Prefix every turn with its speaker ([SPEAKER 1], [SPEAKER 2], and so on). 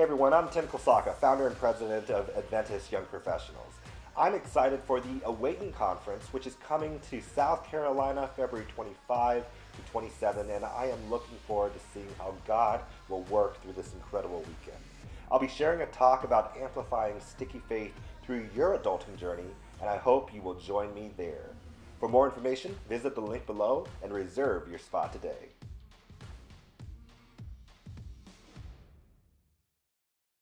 [SPEAKER 1] Hey everyone, I'm Tim Kosaka, founder and president of Adventist Young Professionals. I'm excited for the Awaken Conference, which is coming to South Carolina February 25 to 27, and I am looking forward to seeing how God will work through this incredible weekend. I'll be sharing a talk about amplifying sticky faith through your adulting journey, and I hope you will join me there. For more information, visit the link below and reserve your spot today.